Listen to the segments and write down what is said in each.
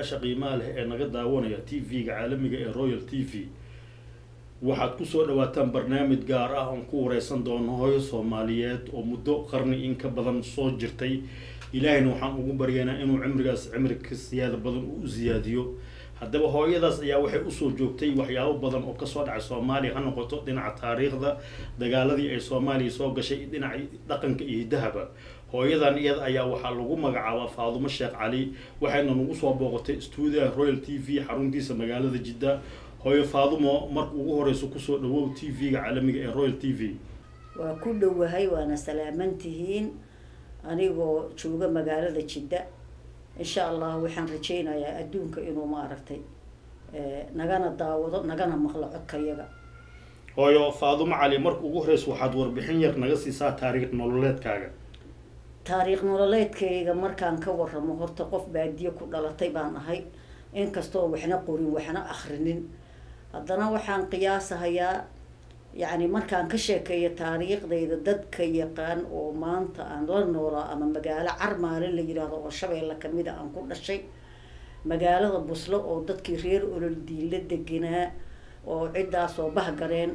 daawadayaasha qiimaha leh ee naga daawanaya t v-ga caalamiga ee royal t v. Waxaad ku soo dhawaataan barnaamij gaar ah oon ku wareysan doono hooyo soomaaliyeed oo muddo qarni in ka badan soo jirtay. Ilaahayna waxaan ugu baryaynaa inuu cimrigaas cimri ka siyaada badan u siyaadiyo. Haddaba hooyadaas ayaa waxay u soo joogtay waxyaabo badan oo ka soo dhacay soomaaliya ha noqoto dhinaca taariikhda dagaaladii ay soomaaliya soo gashay dhinaca dhaqanka iyo hiddahaba hooyadan iyada ayaa waxaa lagu magacaabaa faadumo sheekh cali waxayna nagu soo booqatay stuudiyaha royal t v xaruntiisa magaalada jidda. Hooyo faadumo marka ugu horeyso ku soo dhawow t v-ga caalamiga ee royal t v. Waa ku dhowahay waana salaaman tihiin anigoo jooga magaalada jidda. Insha allah waxaan rajaynayaa adduunka inuu maaragtay nagana daawado nagana maqlo codkayaga. Hooyo faadumo cali marka ugu horeyso waxaad warbixin yar naga siisaa taariikh nololeedkaaga taariikh nololeedkayga markaan ka waramo horta qof baadiye ku dhalatay baan ahay. Inkastoo waxna qorin waxna akrinin haddana waxaan qiyaasahayaa yacni markaan ka sheekeeyo taariikhdayda dadka yaqaan oo maanta aan la noolaa ama magaalo carmaale la yidhaahdo oo shabeelle kamida aan ku dhashay. Magaalada buslo oo dadkii reer ololdiin la deganaa oo ciddaasoo bahgareen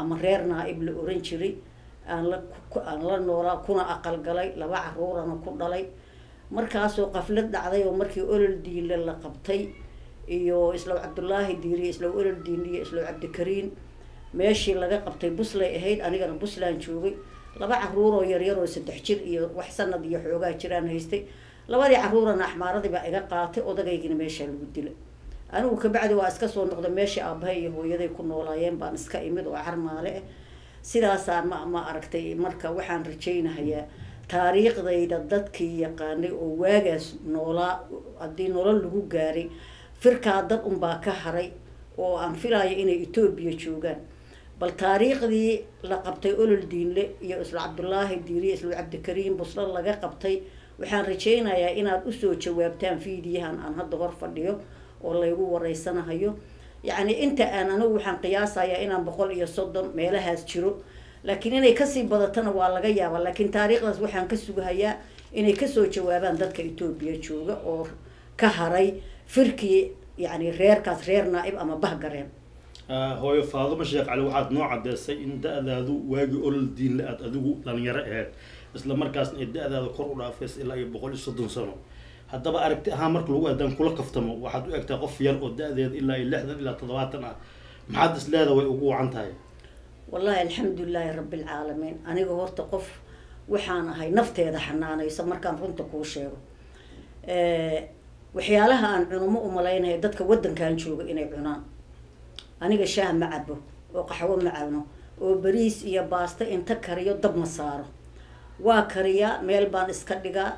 ama reer naa-ib la oran jiray aan la aan la noolaa kuna aqal galay laba caruurana ku dhalay. Markaasoo qaflad dhacday oo markii olol diinle la qabtay iyo islow cabdullaahi diiri islow olol diin iyo islow cabdikariin meeshii laga qabtay buslay ahayd anigana buslaan joogay. Laba carruur oo yaryar oo saddex jir iyo wax sanad iyo xoogaa jiraan haystay. Labadii caruurana axmaaradii baa iga qaatay odagaygina meeshaa lagu dilay. Anigu kabacdi waa iska soo noqday meeshii aabahay iyo hooyaday ku noolaayeen baan iska imid oo carmaale ah sidaasaan ma ma aragtay marka waxaan rajaynahayaa taariikhdayda dadkii yaqaanay oo waagaas noolaa haddii nolol lagu gaaray firkaa dad unbaa ka haray oo aan filaayo inay etoobiya joogaan. Bal taariikhdii la qabtay olol diinle iyo isla cabdullaahi diiriye isla cabdikariim buslo laga qabtay waxaan rajaynayaa inaad u soo jawaabtaan fiidiyahan aan hadda hor fadhiyo oo laygu wareysanahayo yacni inta aan anigu waxaan qiyaasayaa inaan boqol iyo soddon meelahaas jiro. Laakiin inay ka sii badatana waa laga yaabaa. Laakiin taariikhdaas waxaan ka sugahayaa inay ka soo jawaabaan dadka etoobiya jooga oo ka haray firkii yacni reerkaas reer naa-ib ama bahgareen hooyo faadumo sheekh cali waxaad noo cadeysay in da-daadu waagii olol diinle aad adigu dhalinyaro aheyd isla markaasna ay da-daada kor u dhaafaysa ilaa iyo boqol iyo soddon sano haddaba aragti ahaan marka lagu aadaan kula kaftamo waxaad u egtaa qof yar oo da-deed ilaa iyo lixdan ilaa toddobaatan ah maxaad is leeda way ugu wacan tahay wallaahi alxamdulilaahi rabbilcaalamiin aniga horta qof waxaan ahay nafteeda xanaanaysa markaan runta kuu sheego. Waxyaalaha aan cuno ma u malaynaya dadka waddankan jooga inay cunaan. Aniga shaah ma cabo oo qaxwo ma cabno oo bariis iyo baasto inta kariyo dab ma saaro. Waa kariyaa meel baan iska dhigaa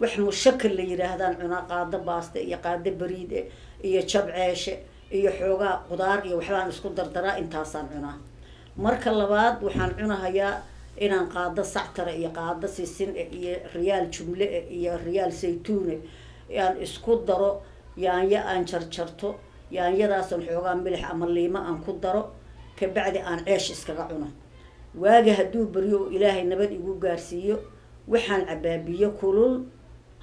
wax mushakal la yidhaahdaan cunaa qaado baaste iyo qaado bariid e iyo jabceeshe iyo xoogaa qudaar iyo waxbaan isku dardaraa intaasaan cunaa marka labaad waxaan cunahayaa inaan qaado sactara iyo qaado sisin iyo riyaal jumle iyo riyaal saytuune aan isku daro yaanyo aan jarjarto yaanyadaasan xoogaa milix ama liimo aan ku daro kabacdi aan ceesh iskaga cuno waaga hadduu baryo oo ilaahay nabad igu gaarsiiyo waxaan cabaa biyo kulul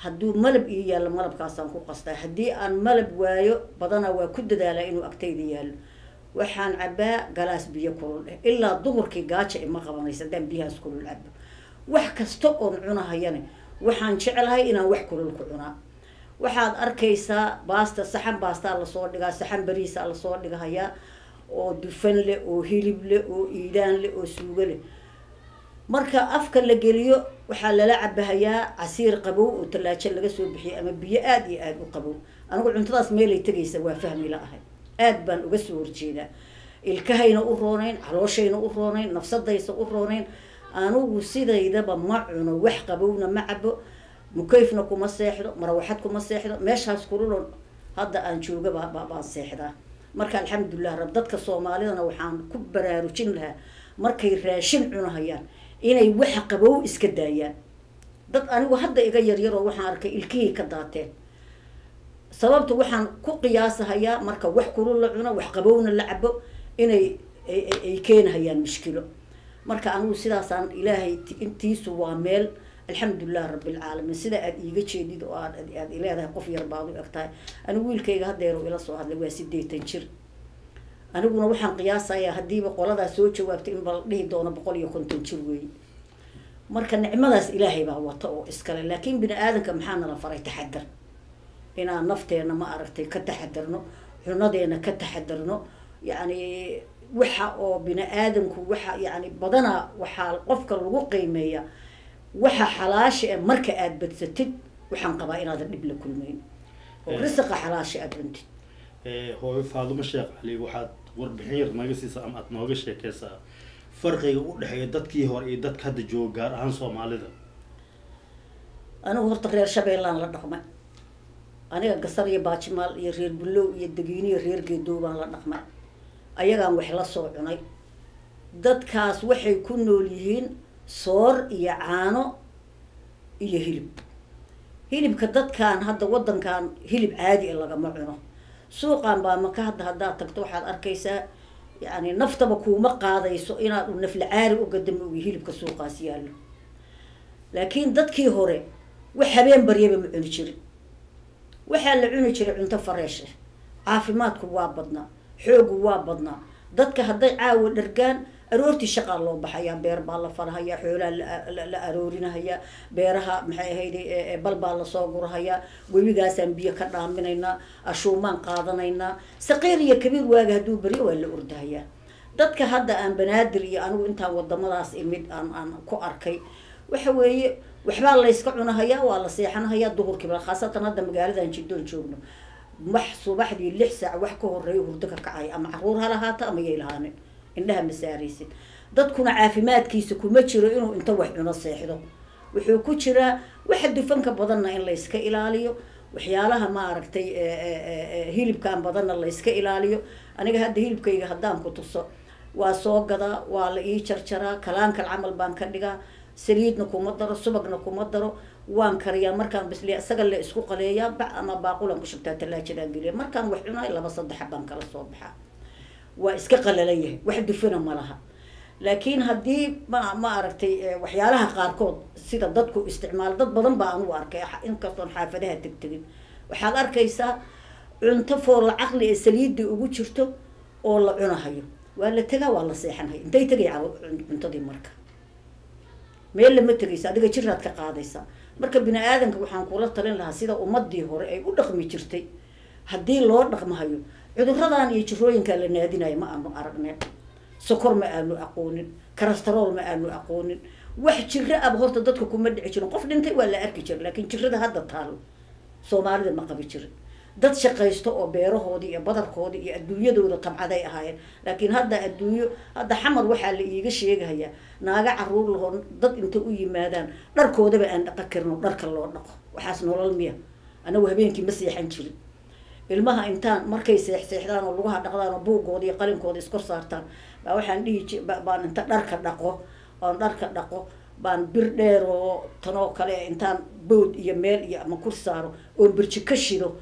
hadduu malab ii yaallo malabkaasaan ku qastaa. Haddii aan malab waayo badanaa waa ku dadaalaa inuu agtayda yaallo. Waxaan cabaa galaas biyo kulul eh ilaa duhurkii gaaja ima qabanaysa haddaan biyahaas kulul cabo wax kasta oon cunahayane waxaan jeclahay inaan wax kulul ku cunaa. Waxaad arkaysaa baasta saxan baastaa la soo dhigaa saxan bariisaa la soo dhigahayaa oo dufan leh oo hilib leh oo iidaan leh oo suugo leh marka afka la geliyo waxaa lala cabahayaa casiir qabow oo tallaajo laga soo bixiyay ama biyo aada iyo aada u qabow. Anigu cuntadaas meelay tegaysa waa fahmi la ahay. Aada baan uga soo horjeedaa ilkahayna u roonayn calooshayna u roonayn nafsadaysa u roonayn anigu sidaydaba ma cuno wax qabowna ma cabo mukayfna kuma seexdo marawaxad kuma seexdo meeshaas kululon hadda aan joogaba baan seexdaa. Marka alxamdulilah rab dadka soomaalidana waxaan ku baraarujin lahaa. Markay raashin cunahayaan inay waxa qabow iska daayaan. Dad anigu hadda iga yaryaroo waxaan arkay ilkihii ka daateen. Sababta waxaan ku qiyaasahayaa marka wax kulul la cuno wax qabowna la cabo inay ay keenahayaan mushkilo marka anigu sidaasaan ilaahay intiisu waa meel alxamdulilah rabbilcaalamiin sida aad iiga jeedid oo aad aad ileedahay qof yar baad u eg tahay anigu wiilkayga haddeeru ila soo hadlay waa sideetan jir aniguna waxaan qiyaasayaa haddiiba qoladaa soo jawaabtay in bal dhihi doono boqol iyo konton jir weeye marka nicmadaas ilaahay baa wata oo iskale laakiin bini aadanka maxaa nala faray? Taxadar inaan nafteena ma aragtay ka taxadarno cunadeena ka taxadarno yacni waxa oo bini aadamku waxa yani badanaa waxaa qofka lagu qiimeeya waxa xalaasha e marka aada badsatid waxaan qabaa inaadan dhib la kulmeyn. Oo risiqa xalaasha aada cuntid. Hooyo faadumo sheekh cali waxaad warbixin yar naga siisaa ama aada nooga sheekeysaa farqiga u dhexeeya dadkii hore iyo dadka hadda jooga gaar ahaan soomaalida. Anigu horta reer shabeellaan la dhaqmay. Aniga gasar iyo baajimaal iyo reer bullow iyo degiiniyo reer geedow baan la dhaqmay. Ayagaan wax la soo cunay. Dadkaas waxay ku nool yihiin soor iyo caano iyo hilib. Hilibka dadkan hadda waddankan hilib caadi a lagama cuno suuqan baa maka hadda haddaad tagto waxaad arkaysaa yani naftaba kuuma qaadayso inaad u nafla caari u gadama ogi hilibka suuqaas yaallo. Laakiin dadkii hore wax habeen baryaba ma cuni jirin. Waxaa la cuni jiray cunto fareesh ah. Caafimaadku waa badnaa xoogu waa badnaa. Dadka hadday caawa dhargaan aroortii shaqaa loo baxayaa beer baa la falahayaa xoolaa la aroorinahayaa beeraha maxay ahayde bal baa la soo gurahayaa webigaasaan biyo ka dhaaminaynaa ashuumaan qaadanaynaa. Saqiir iyo kabiir waaga hadduu beryo waa la ordahayaa dadka hadda aan banaadir iyo anigu intaan wadamadaas imid aan ku arkay waxa weeye waxbaa layska cunahayaa waa la seexanahayaa duhurkiiba khaasatan hadda magaaladan jiddoon joogno. Wax subaxdii lix saac wax ka horreeya hurdo ka kacaya ama carruur ha lahaata ama yay lahaanin indhaha ma saaraysid. Dadkuna caafimaadkiisa kuma jiro inuu inta wax cuno seexdo. Wuxuu ku jiraa waxa dufanka badanna in layska ilaaliyo waxyaalaha maaragtay hilibkan badanna layska ilaaliyo. Aniga hadda hilibkayga haddaan ku tuso waa soo gadaa waa la ii jarjaraa kalaankal camal baan ka dhigaa saliidna kuma daro subagna kuma daro waan kariyaa markaan bisliya isaga la isku qaleeyaa bac ama baaqulan ku shubtaa talaajadaan geliya. Markaan wax cunaay laba saddexa baan kala soo baxaa waa iska qalalan yahay wax dufana ma laha. Laakiin haddii ma ma aragtay waxyaalaha qaarkood sida dadku isticmaal dad badan baa anugu arkay inkastoon xaafadaha tegtegin waxaad arkaysaa cunto foolla caqli ee saliidii ugu jirto oo la cunahayo. Waa la tegaa waa la seexanhaya intay tegay cuntadii marka. Meel lama tegaysa adiga jiraad ka qaadaysaa marka bini aadanka waxaan kula talin lahaa sida ummadii hore ay u dhaqmi jirtay. Haddii loo dhaqmahayo cuduradan iyo jirooyinkaa la naadinayo ma aanu aragneen sokor ma aanu aqoonin. Karastarol ma aanu aqoonin. Wax jiro aba horta dadka kuma dhici jirin. Qof dhintay waa la arki jira laakiin jirada hadda taalo soomaalida ma qabi jirin. Dad shaqaysto oo beerahoodii iyo badarkoodii iyo adduunyadooda tabcaday ahaayeen. Laakiin hadda adduunyo hadda xamar waxaa la iiga sheegahayaa naaga carruur lahoo dad inta u yimaadaan dharkoodaba aan dhaqa karin oo dharka loo dhaqo. Waxaas nolol miya. Anagu habeenkii ma seexan jirin ilmaha intaan markay seexseexdaan oo lugaha dhaqdaan oo buuggooda qalinkooda iskor saartaan baa waxaan dhihi ji baan inta dharka dhaqo oon dharka dhaqo baan bir dheer oo tanoo kale intaan bood iyo meel iyo ama kur saaro oon birji ka shido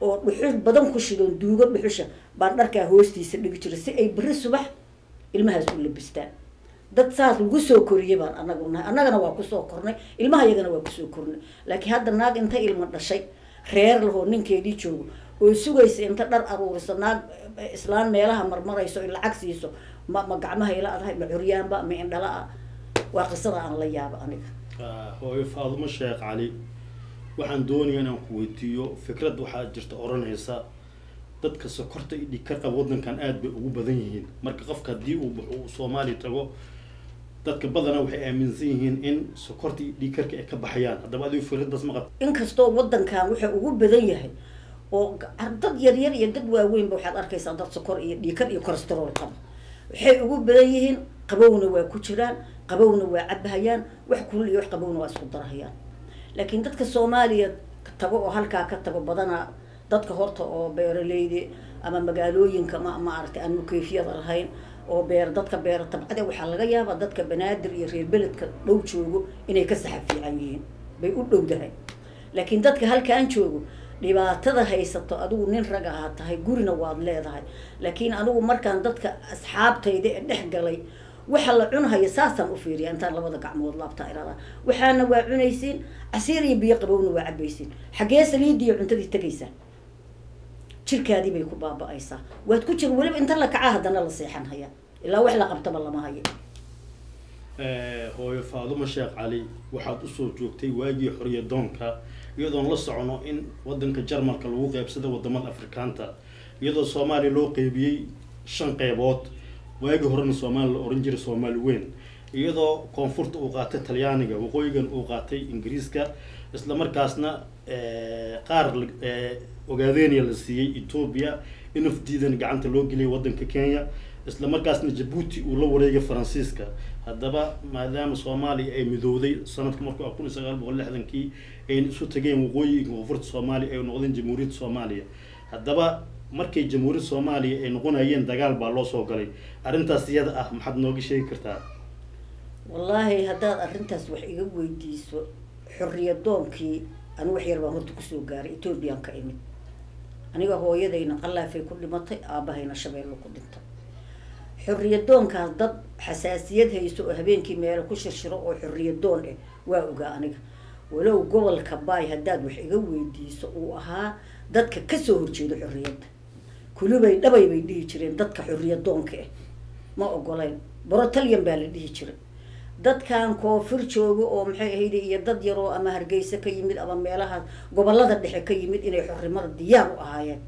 oo dhuxul badan ku shidoon duugo dhuxusha baan dharkaa hoostiisa dhigi jiray si ay beri subax ilmahaas u labistaan. Dad saas lagu soo koriyay baan anagu nahay annagana waa ku soo kornay ilmaha yagana waa ku soo kornay. Laakiin hadda naag inta ilma dhashay reer lahoo ninkeedii joogo oo sugaysa inta dhar aruuriso naag islaan meelaha marmarayso in lacag siiso ma ma gacmaha ila adahay ma curyaanba ma indhala ah waa qisada aan la yaabo aniga. Hooyo faadumo sheekh cali waxaan doonayaa inaan ku weydiiyo fikrad waxaa jirta odhanaysa dadka sokorta iyo dhigka qaba waddankan aada bay ugu badan yihiin. Marka qofka haddii uu baxo uu soomaaliya tago dadka badana waxay aaminsan yihiin in sokorta iyo dhiigkarka ay ka baxayaan. Haddaba adigu fikradaas ma qabta inkastoo waddankan wuxuu ugu badan yahay oo dad yaryar iyo dad waaweynba waxaad arkaysaa dad sokor iyo dhiikar iyo cholesterool qaba waxay ugu badan yihiin qabowna waa ku jiraan qabowna waa cabahayaan wax kulul iyo wax qabowna waa isku darahayaan. Laakiin dadka soomaaliya tago oo halkaa ka tago badanaa dadka horta oo beeraleyda ama magaalooyinka ma maaragtay aan mukeyfiyada lahayn oo beer dadka beera tabcada waxaa laga yaabaa dadka banaadir iyo reer beledka dhow joogo inay ka saxa fiican yihiin bay u dhowdahay laakiin dadka halkaan joogo dhibaatada haysato adigu nin rag ahaa tahay gurina waad leedahay. Laakiin anigu markaan dadka asxaabtayda ee dhex galay waxa la cunhaya saasaan u fiiriya intaan labada gacmood laabtaa iradaa waxaana waa cunaysiin casiir iyo biyo qabowna waa cabaysiin xaggee saliidii iyo cuntadii tegaysaa jirkaadii bay ku baaba-aysaa. Waad ku jir weliba inta la kacaa haddana la seexan haya ilaa wax la qabtaba lama hayo hooyo faadumo sheekh cali waxaad u soo joogtay waagii xoryadoonka iyadoon la socono in wadanka jarmalka lagu qeybsada waddamada afrikaanta iyadoo soomaaliya loo qeybiyey shan qeybood waagii horena soomaaliya la oran jiray soomaali weyn iyadoo koonfurta uu qaatay talyaaniga waqooyigan uu qaatay ingiriiska isla markaasna qaar ogaadenia la siiyey ethoobia inafdiidan gacanta loo geliyay wadanka kenya isla markaasna jabuuti uu la wareegay faransiiska. Haddaba maadaama soomaaliya ay midowday sanadka markuu kun iyo sagaal boqol lixdankii ayna isu tageen waqooyi koonfurta soomaaliya ay noqdeen jamhuuriyadda soomaaliya. Haddaba markay jamhuuriyadda soomaaliya ay noqonayeen dagaal baa loo soo galay. Arrintaas iyada ah maxaad nooga sheegi kartaa? Wallaahi haddaad arrintaas wax iga weydiiso xorriyadoonkii anu wax yar baan horta ku soo gaaray ethoobiyan ka imid. Aniga hooyadayna qallaafay ku dhimatay aabahayna shabeello ku dhintay. Xorriyadoonkaas dad xasaasiyad hayso oo habeenkii meelo ku shirshiro oo xorriyadoon eh waa ogaa aniga walow gobolka baay haddaad wax iga weydiiso uu ahaa dadka ka soo horjeedo xorriyadda. Kulubay dhabay bay dhihi jireen dadka xorriyadoonka ah ma ogolayn borotalyan baa la dhihi jiray. Dadkan koonfur joogo oo maxay ahayde iyo dad yaroo ama hargeysa ka yimid ama meelaha gobollada dhexe ka yimid inay xornimada diyaar u ahaayeen.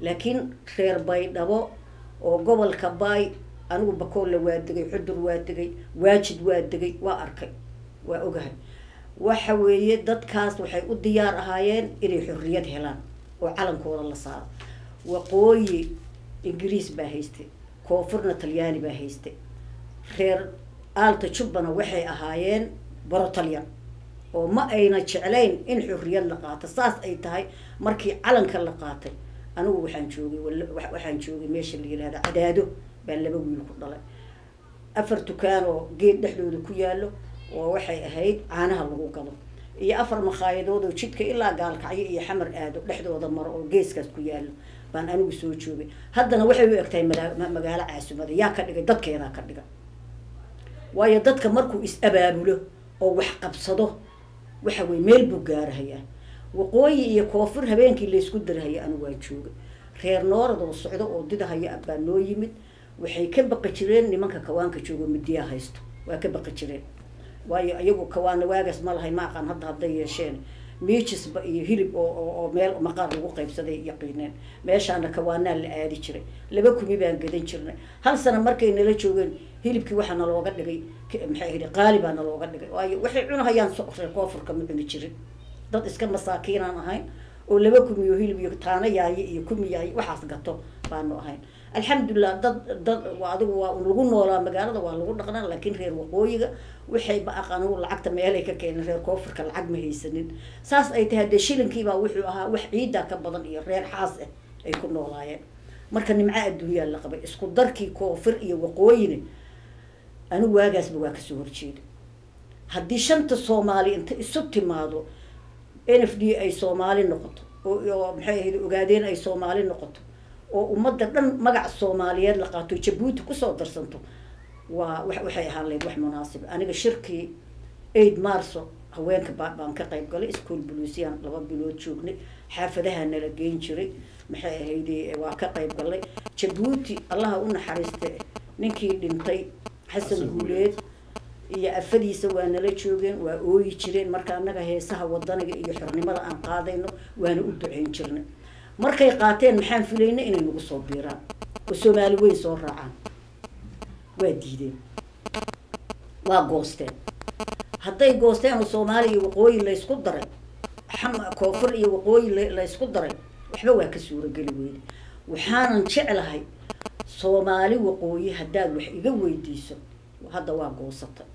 Laakiin reer baydhabo oo gobolka baay anigu bakoolla waa degay xudur waa degay waajid waa degay waa arkay waa ogahay waxa weeye dadkaas waxay u diyaar ahaayeen inay xorriyad helaan oo calankooda la saaro. Waqooyi ingiriis baa haystay koonfurna talyaani baa haystay reer aalta jubbana waxay ahaayeen borotalyan oo ma ayna jeclayn in xorriyad la qaato saas ay tahay markii calanka la qaatay. Anigu waxaan joogay waxaan joogay meesha la yihahda cadaado baa laba wiil ku dhalay. Afar dukaan oo geed dhexdooda ku yaallo oo waxay ahayd caanaha lagu gado iyo afar makaayadood oo jidka ilaa gaalkacyo iyo xamar aado dhexdooda maro oo geeskaas ku yaallo baan anigu soo joogay. Haddana waxay u egtahay magaalo caasumada yaa ka dhigay dadkeedaa ka dhiga. Waayo dadka markuu is-abaabulo oo wax qabsado waxa weye meel buu gaarahayaa. Waqooyi iyo koonfur habeenkii laysku darahaya anigu waa joogay. Reer noorad oo socdo oo didahaya baa noo yimid waxay ka baqi jireen nimanka kawaanka joogo midiyaa haysto. Waa ka baqi jireen waayo iyagu kawaana waagaas ma lahay ma aqaan. Hadda hadday yeesheen miijisba iyo hilib oo meel maqaar lagu qaybsaday yaqiineen. Meeshaana kawaanaa la aadi jiray. Laba kumi baan gadan jirnay. Hal sana markay nala joogeen hilibkii waxaa nalooga dhigay maxay qaali baa nalooga dhigay. Waayo waxay cunahayaan reer koonfurka ma cuni jirin. Dad iska masaakiinaan ahayn oo laba kumi oo hilib iyo taano yaaye iyo kumi yaaye waxaas gato baanu ahayn alxamdulilah dad dad adigu waa lagu noolaa magaalada waa lagu dhaqnaa laakiin reer waqooyiga waxay ba aqaan lacagta meelay ka keeneen reer koonfurka lacag ma haysanin. Saas ay tahay dee shilinkiibaa wuxuu ahaa wax ciidaa ka badan iyo reer xaas ah ay ku noolaayeen. Marka nimco adduunyaa la qabay isku darkii koonfur iyo waqooyina anigu waagaasba waa ka soo horjeeda haddii shanta soomaali inta isu timaado n f d ay soomaali noqoto oo maxay ahayd ogaadeen ay soomaali noqoto oo ummadda dhan magac soomaaliyeed la qaato jabuuti ku soo darsanto waa waxay ahaan lahayd wax munaasib. Aniga shirkii aid marso haweenka ba baan ka qayb galay school buluusiyan laba bilood joognay xaafadaha nala geyn jiray maxay ahayde waa ka qayb galay. Jabuuti allaha u naxariista ninkii dhintay xasan guuleed iyo afadiisa waa nala joogeen waa ooyi jireen. Marka annaga heesaha wadaniga iyo xornimada aan qaadayno waana u duceyn jirnay markay qaateen maxaan filayna inay nagu soo biiraan. Oo soomaali weyn soo raacaan. Waa diideen. Waa goosteen. Hadday goosteen oo soomaaliya iyo waqooyi laysku daray koonfur iyo waqooyi laysku daray waxba waa ka suurageli weyne waxaanan jeclahay soomaali waqooyi haddaad wax iga weydiiso hadda waa goosatay.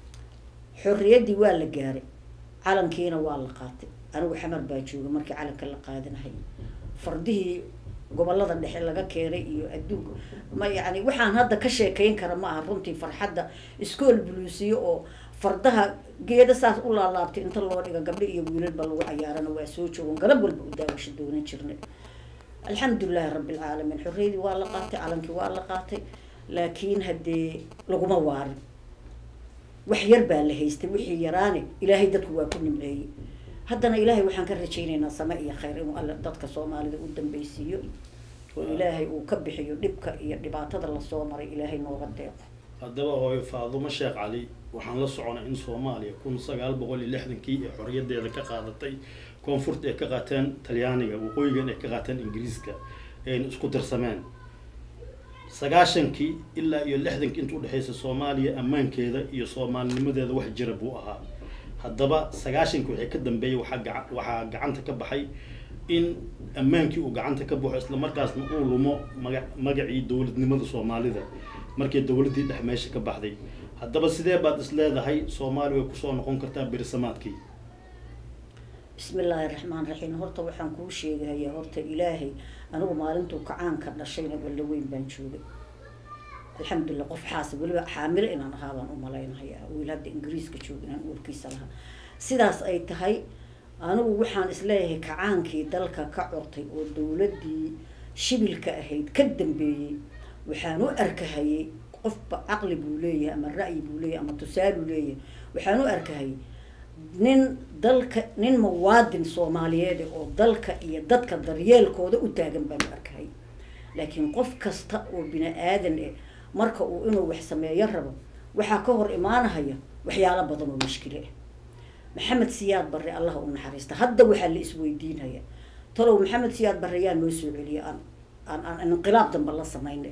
Xorriyaddii waa la gaaray. Calankiina waa la qaatay. Anigu xamar baa jooga markii calanka la qaadanahay fardihii gobollada dhexe laga keenay iyo adduunka. Ma yani waxaan hadda ka sheekayn kara ma aha runtii farxadda iskool buluusiyo oo fardaha geeda saas u laalaabtay inta loo dhiga gabdho iyo wiilalba lagu cayaarana waa soo joogan galab walba u daawasho doonan jirnay alxamdulilahi rabbi alcaalamiin xorriyadii waa la qaatay calankii waa la qaatay laakiin haddee laguma waarin. Wax yar baa la haystay wixii yaraane ilaahay dadku waa ku nimceeyey haddana ilaahay waxaan ka rajaynaynaa same iyo khayr inuu alle dadka soomaalida u dambeysiiyo oo ilaahay uu ka bixiyo dhibka iyo dhibaatada la soo maray ilaahay nooga deeqo. Haddaba hooyo faadumo sheekh cali waxaan la soconay in soomaaliya kun sagaal boqol iyo lixdankii ee xorriyadeeda ka qaadatay koonfurta ay ka qaateen talyaaniga waqooyigan ay ka qaateen ingiriiska ayna isku darsameen. Sagaashankii ilaa iyo lixdankii inta udhexaysa soomaaliya ammaankeeda iyo soomaalinimadeeda wax jira buu ahaa haddaba sagaashankii waxay ka dambeeyey gaca waxaa gacanta ka baxay in ammaankii uu gacanta ka baxo isla markaasna uu lumo maga magacii dowladnimada soomaalida. Markii dowladdii dhex meesha ka baxday. Haddaba sidee baad is leedahay soomaaliya way ku soo noqon kartaa berisamaadkii bismi illaahi raxmaan raxiim horta waxaan kuu sheegahayaa horta ilaahay anigu maalintuu kacaanka dhashayna walla weyn baan joogay alxamdulilah qof xaasib weliba xaamilo inaan ahaa baan u wiil hadda ingiriiska jooga inaan uurkiisa lahaa. Sidaas ay tahay anigu waxaan is leeyahay kacaankii dalka ka cortay oo dowladdii shibilka ahayd ka dambeeyey waxaan u arkahayay qofba caqli buu leeyahay ama ra'yi buu leeyahay ama tusaaluu leeyahay. Waxaan u arkahayay nin dalka nin muwaadin soomaaliyeed oo dalka iyo dadka daryeelkooda u taagan baan u arkahayay. Laakiin qof kasta oo bini aadan eh marka uu inuu wax sameeyo rabo waxaa ka hor imaanahaya waxyaalo badan oo mushkile ah. Maxamed siyaad barre allah u naxariista. Hadda waxaa la isweydiinaya talow maxamed siyaad barre yaa noo soo celiya aan inqilaab damba la samayna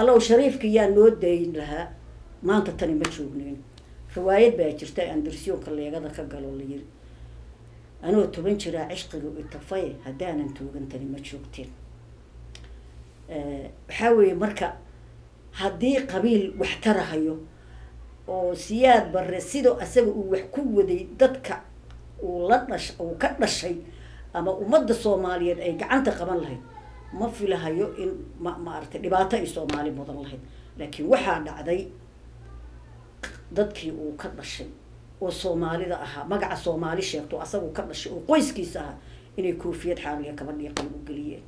allow shariifka yaa noo dayin lahaa maanta tani ma joogneyn riwaayad baa jirta andersyoonka leegada ka galo la yiri anoo toban jiraa cishqiga itafaye haddaanan toogan tani ma joogteen. Waxaa weeye marka haddii qabiil wax tarahayo oo siyaad barre sidoo asaga uu wax ku waday dadka uu la dhash uu ka dhashay ama ummadda soomaaliyeed ay gacanta qaban lahayd ma filahayo in ma maaragtay dhibaato ay soomaali mudan lahayd. Laakiin waxaa dhacday dadkii uu ka dhashay oo soomaalida ahaa magaca soomaali sheegto asagu ka dhashay oo qoyskiisa ahaa inay koofiyad xaaliya kabadhii qalin u geliyeen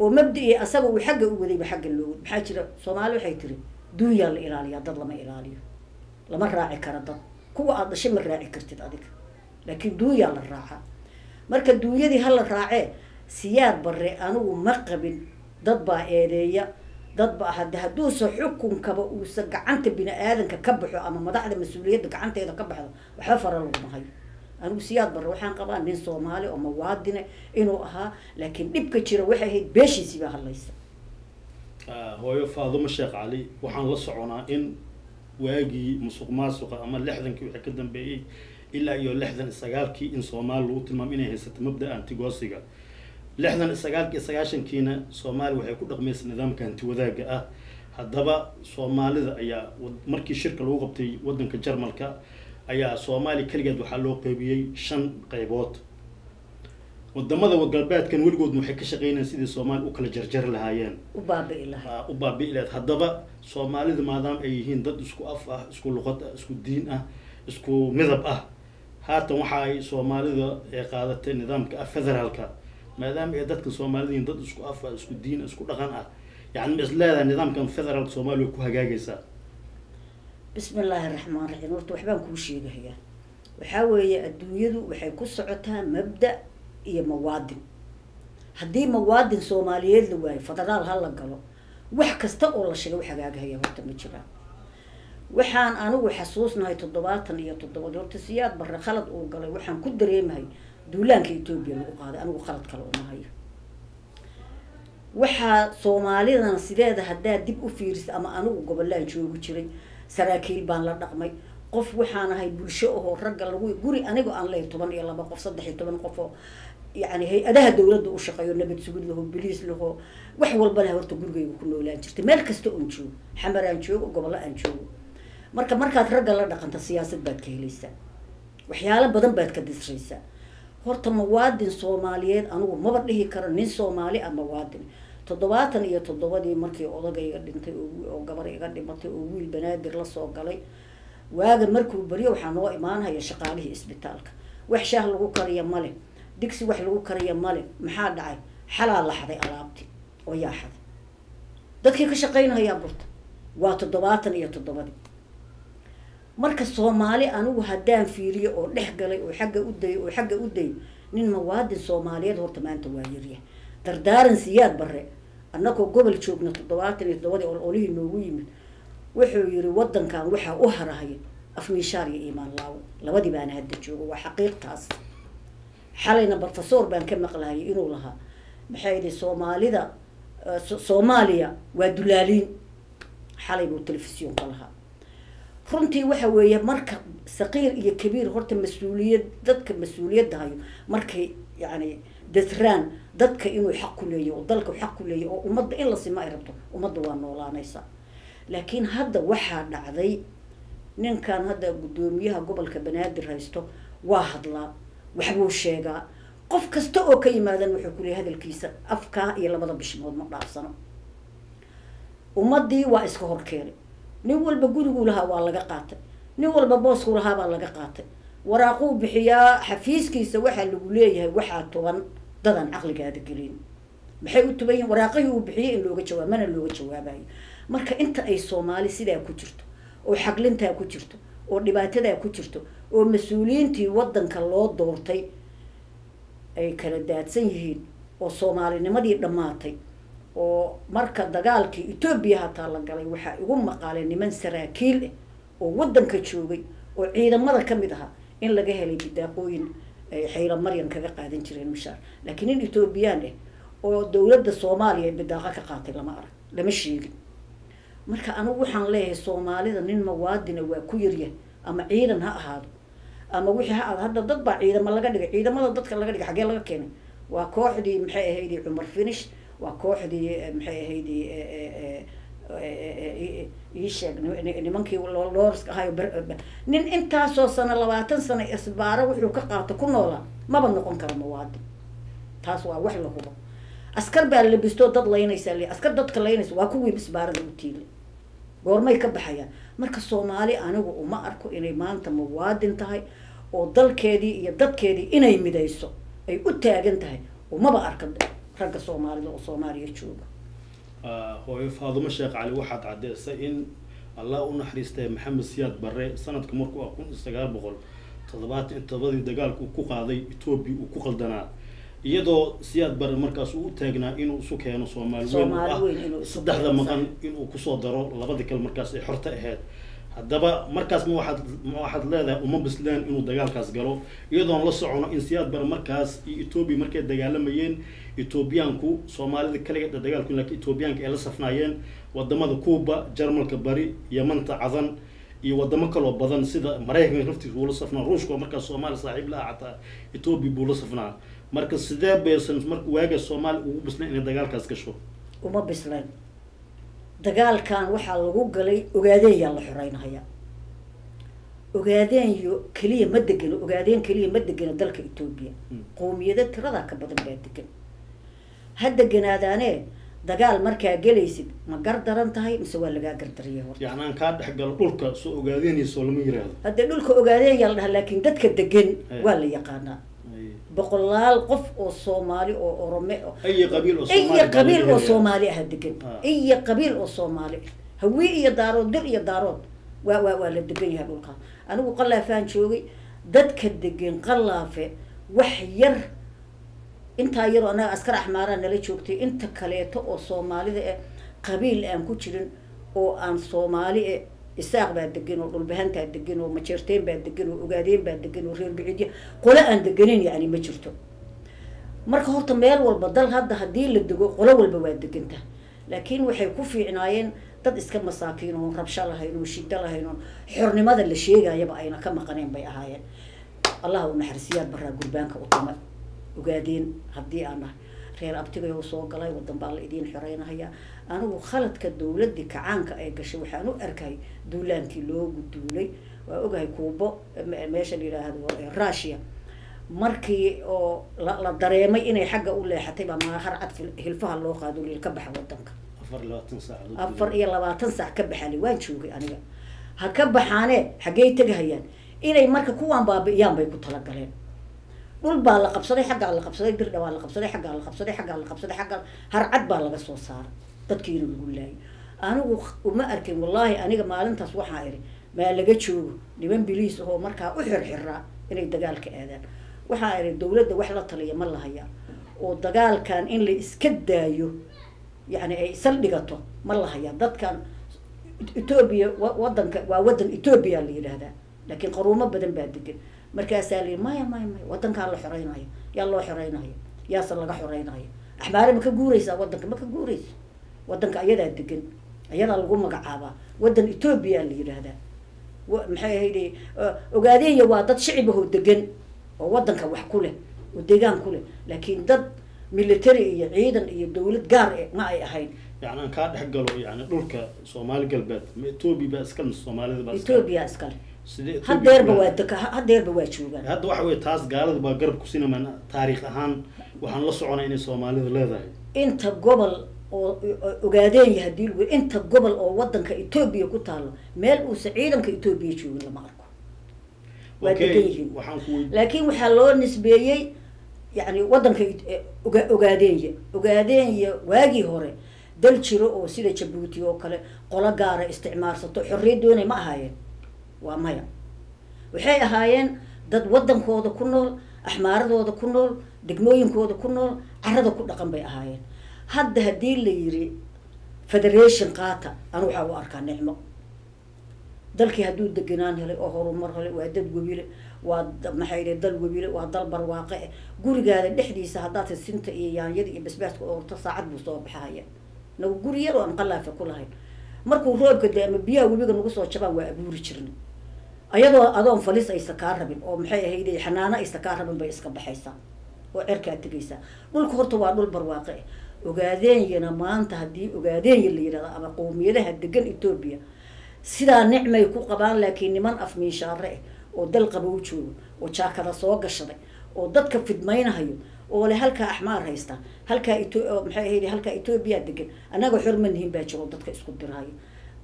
oo mabda-ii asaga uu xagga u wadayba xagga loo maxaa jira? Soomaali waxay tiri duunyaa la ilaaliyaa dad lama ilaaliyo. Lama raaci kara dad. Kuwa aad dhashay ma raaci kartid adiga. Laakiin duunyaa la raacaa marka duunyadii ha la raacee siyaad barre anigu ma qabin. Dad baa eedeeya. Dad baa hade hadduusa xukunkaba uusa gacanta bini aadanka ka baxo ama madaxda mas'uuliyadda gacanteeda ka baxdo waxba fara laguma hayo anigu siyaad barre waxaan qabaa nin soomaali oo mawaadine inuu ahaa laakiin dhibka jira waxay ahayd beeshiisii baa hadlaysa. Hooyo faadumo sheekh cali waxaan la soconaa in waagii musuq maasuqa ama lixdankii wixii ka dambeeyey ilaa iyo lixdan sagaalkii in soomaali lagu tilmaamo inay haysato mabda antigoosiga. Lixdan iyo sagaashankiina soomaaliya waxay ku dhaqmaysa nidaamka hanti wadaagga ah. Haddaba soomaalida ayaa markii shirka lagu qabtay waddanka jarmalka ayaa soomaaliya keligeed waxaa loo qeybiyey shan qaybood. Wadamada galbeedkan weligoodna waxay ka shaqeynayaan sidii soomaaliya u kala jarjari lahaayeen. U baabi'i lahayd. Haddaba soomaalida maadaama ay yihiin dad isku af ah isku luqad ah isku diin ah isku midab ah haatan waxa ay soomaalida ay qaadatay nidaamka ah federaalka maadaama ay dadka soomaalida yihiin dad isku af ah isku diin ah isku dhaqan ah yani ma is leedahay nidaamkan federaalka soomaaliya way ku hagaagaysaa bismi illaahi raxmaan raxiim horta waxbaan kuu sheegahayaa. Waxaa weeye adduunyadu waxay ku socotaa mabda iyo mawaadin. Haddii mawaadin soomaaliyeed la waayo federaal ha la galo wax kasta oo la sheegay wax hagaagahaya horta ma jiraan waxaan anigu xasuusnahay toddobaatan iyo toddobad horta siyaad barre khalad uu galay waxaan ku dareemahay duulaanka etoobiya lagu qaaday anigu khalad kale uma hayo. Waxaa soomaalidana sideeda haddaa dib u fiirisa ama anigu gobollaan joogi jiray saraakiil baan la dhaqmay. Qof waxaan ahay bulsho ahoo ragga lagu guri anigoo aan lehay toban iyo laba qof saddex iyo toban qof oo yani hay'adaha dawladda u shaqeeyo nabad sugid laho boliis laho wax walba leh horta gurigayga ku noolaan jirtay. Meel kasta oon joogo xamar aan joogo gobollo aan joogo. Marka markaad ragga la dhaqanta siyaasad baad ka helaysaa waxyaalo badan baad ka disraysaa horta mawaadin soomaaliyeed anigu maba dhihi karo nin soomaali ah mawaadin toddobaatan iyo toddobadii markii odagayga dhintay oo gabar iga dhimatay oo wiil banaadir la soo galay. Waaga markuu baryo waxaa noo imaanhaya shaqaalihii isbitaalka. Wax shaah lagu kariya male digsi wax lagu kariya male maxaa dhacay? Xalaa laxday alaabti oo yaa dadkii ka shaqaynahayaa burta waa toddobaatan iyo toddobadii. Marka soomaali anigu haddaan fiiriyo oo dhex galay oo xagga u dayo oo xagga u dayo nin mawaadin soomaaliyeed horta maanta waa yaryahay dardaaran siyaad bare annagoo gobol joogna toddobaatan iyo toddobadii ol olihii noogu yimid wuxuu yiri wadankan waxaa u harahaya afmiishaar iyo iimaan laawo. Labadii baana hadda joogo waa xaqiiqtaas. Xalayna brofesor baan ka maqlahayay inuu lahaa. Maxay yidhi soomaalida soomaaliya waa dulaaliin xalay buu telefisyoonka lahaa. Runtii waxa weeye marka saqiir iyo kabiir horta mas'uuliyad dadka mas'uuliyadda hayo markay yani dasraan dadka inuu xaq ku leeyahy oo dalka xaq ku leeyahy oo ummadda in la sima ay rabto ummadda waa noolaanaysaa laakiin hadda waxaa dhacday ninkan hadda guddoomiyaha gobolka banaadir haysto waa hadlaa waxbuu sheegaa. Qof kasta oo ka yimaadan wuxuu ku leeyahy hadalkiisa afkaa iyo labada bishmood ma dhaafsano ummadii waa iska horkeenay nin walba guriguu lahaa waa laga qaatay. Nin walba booskuu lahaa baa laga qaatay. Waraaquu bixiyaa xafiiskiisa waxaa lagu leeyahay waxaa tuban dadan caqligaada gelin. Maxay u tuban yihiin waraaqihii uu bixiyay in looga jawaab mana looga jawaabayo marka inta ay soomaali sidaa ku jirto oo xaglintaa ku jirto oo dhibaatadaa ku jirto oo mas'uuliyiintii waddanka loo doortay ay kala daadsan yihiin oo soomaalinimadii dhammaatay oo marka dagaalkii etoobiya hataa la galay waxaa igu maqaalay niman saraakiil ah oo waddanka joogay oo ciidamada ka mid ahaa in laga helay bidaaqooyin xayla maryan kaga qaadan jireen mishaar. Laakiin nin etoobiyaan ah oo dawladda soomaaliya bidaaqa ka qaatay lama arag lama sheegin. Marka anigu waxaan leeyahay soomaalida nin mawaadina waa ku yaryahay ama ciidan ha ahaado ama wixii ha ahaado hadda dad baa ciidamo laga dhigay ciidamada dadka laga dhigay xaggee laga keenay. Waa kooxdii maxay ahayd cumar finish waa kooxdii maxay ahayd ii sheeg nimankii loorska ahayo nin intaasoo sano labaatan sano isbaaro wuxuu ka qaato ku noolaa maba noqon karo mawaadin taas waa wax la hubo. Askar baa labistoo dad laynaysaa askar dadka laynaysa waa kuwii isbaarada u tiilay goormay ka baxayaan. Marka soomaali anigu uma arko inay maanta mawaadin tahay oo dalkeedii iyo dadkeedii inay midayso ay u taagan tahay umaba arka ragga soomaalida oo soomaaliya jooga hooyo faadumo sheekh cali waxaad caddeysay in allah u naxariistay maxamed siyaad barre sanadka markuu ah kun sagaal boqol toddobaatan todobadii dagaalka uu ku qaaday etoobiya uu ku qaldanaa iyadoo siyaad barre markaas uu u taagnaa inuu isu keeno soomaali weyn ah saddexda maqan inuu ku soo daro labadii kale markaas ay xorta ahayd haddaba markaas ma waxaad ma waxaad leedahay uma bisleen inuu dagaalkaas galo. Iyadoon la socono in siyaad bare markaas iyo etoobiya markay dagaalamayeen etoobiyaanku soomaalida kaligeeda dagaalku laakiin etoobiyaanka ay la safnaayeen waddamada cuuba jarmalka bari yamanta cadan iyo wadamo kaloo badan sida maraykanka naftiisa wuu la safnaa ruushka oo markaas soomaaliya saaxiib la ah xataa etoobiya buu la safnaa. Marka sidee baysan marka waaga soomaaliya ugu bisleen inay dagaalkaas gasho? Uma bisleen dagaalkan waxaa lagu galay ogaadeeyaa la xoreynhayaa ogaadeenyo keliya ma degano ogaadeen keliya ma degano dalka etoobiya qowmiyado tiradaa ka badan baa degan ha deganaadaanee dagaal markaa gelaysid ma gar daran tahay mise waa lagaa gardaraya horta? Yacni aan kaa dhex galo dhulka soo ogaadeynayso lama yiraahdo. Haddee dhulka ogaadeeyaa la dhaha laakiin dadka degan waa la yaqaanaa boqolaal qof oo soomaali oo orome iyo qabiil oo soomaali aha degan iyo qabiil oo soomaali. Hawii iyo daarood dil iyo daarood. Waa waa waa la degan yahay dhulkaa anigu qallaafaan joogay dadka degan qallaafe wax yar. Intaa yaroo annaga askar axmaaraa nala joogtay inta kaleeto oo soomaalida eh qabiil aan ku jirin oo aan soomaali e isaaq baa degan oo dhulbahantaa degan oo majeerteen baa degan oo ogaadeen baa degan oo reer biciidya qole aan deganin yani ma jirto marka horta meel walba dal hadda haddii la dego qolo walba waa deganta laakiin waxay ku fiicnaayeen dad iska masaakiin oon rabsho lahayn oon shiddo lahayn oon xornimada la sheegayaba ayna ka maqaneen bay ahaayeen allah u naxarisiyaad baraa gurbaanka u tama ogaadeen haddii aan reer abtigayoo soo galay wadan baa la idiin xoreynahayaa anigu khaladka dawladii kacaanka ay gashay waxaan u arkay duulaankii loogu duulay. Waa ogahay kuubo me- meesha la yidhaahdo russia. Markii oo la dareemay inay xagga u leexatay baa mahar cad hilfaha loo qaado liil ka baxa wadanka. Afar iyo labaatan saac ka baxali waan joogay aniga. Ha ka baxaane xaggey tegahayaan inay marka kuwaan baabi'iyaan bay ku talagaleen. Dhul baa la qabsaday xaggaa la qabsaday birdha baa la qabsaday xaggaa la qabsaday xaggaa la qabsaday xaggaa harcad baa laga soo saaray dadkiina lagu laayay anigu uma arkin wallaahi aniga maalintaas waxaa idhi maa laga joogo niman biliis ahoo markaa u xirxiraa inay dagaalka aadaan. Waxaa idhi dawladda wax la taliya ma lahayaa oo dagaalkan in la iska daayo yacni ay saldhigato ma lahayaa dadkan etoobiya wa- wadanka waa wadan etoobiya la yidhaahdaa laakiin qaruumo badan baa degan markaasaa la yidhi maya maya maya wadankaa la xoreynayo yaa loo xoreynayo yaase laga xoreynayo. Axmaare ma ka guureysaa wadanka ma ka guureyso wadanka ayadaa degan ayadaa lagu magacaabaa wadan etoobiya la yidhaahdaa maxay ahayde ogaadeenya waa dad shicibahoo degan oo wadanka wax ku leh oo deegaan ku leh. Laakiin dad military iyo ciidan iyo dawlad gaar eh ma ay ahayn. Yani aan kaa dhex galo yani dhulka soomaali galbeed ma etoobiya baa iska mise soomaalida baa etoobiya iskale hadeerba waa deka hadeerba waa joogaan. Hadda waxa weye taas gaalada baa garab ku sinamaan taariikh ahaan waxaan la soconaa inay soomaalida leedahay. Inta gobol oo ogaadeenya haddii lagu inta gobol oo wadanka etoobiya ku taalo meel uusa ciidanka etoobiya joogin lama arko. Waa degan yihiin. laakiin waxaa loo nisbeeyey yani wadanka oga- ogaadeenya ogaadeenya waagii hore dal jiro oo sida jabuuti oo kale qolo gaara isticmaalsato xorriyad doonay ma ahaayeen. Waa maya. Waxay ahaayeen dad wadankooda ku nool axmaaradooda ku nool degmooyinkooda ku nool carada ku dhaqan bay ahaayeen hadda haddii la yiri federation qaata anu waxaa u arkaa nicmo. Dalkii hadduu degenaan helay oo horumar helay waa dad webile waa maxay dal webile waa dal barwaaqe. Gurigaada dhexdiisa haddaad sisinta iyo yaanyada iyo basbaaska orto saacad buu soo baxaya nagu guri yar oo aan qalaafa ku lahayn. Markuu roobka de ama biyaha webiga nagu soo jabaan waa abuuri jirnay ayadoo adoon falis aysa kaa rabin oo maxay ahayde xanaano aysa kaa rabin bay iska baxaysaa oo cerkaa tegaysaa. Dhulka horta waa dhul barwaaqe ogaadenyana maanta haddii ogaadeenya la yidhahdo ama qowmiyadaha degan etoobiya sidaa nicmay ku qabaan laakiin niman afmiishaare eh oo dal qabow joogo oo jaakada soo gashaday oo dadka fidmaynahayo oo le halkaa axmaar haysta halkaa maxay ahayd halkaa etoobiya degan annaga xor ma nihin baa jiro dadka isku diraayo.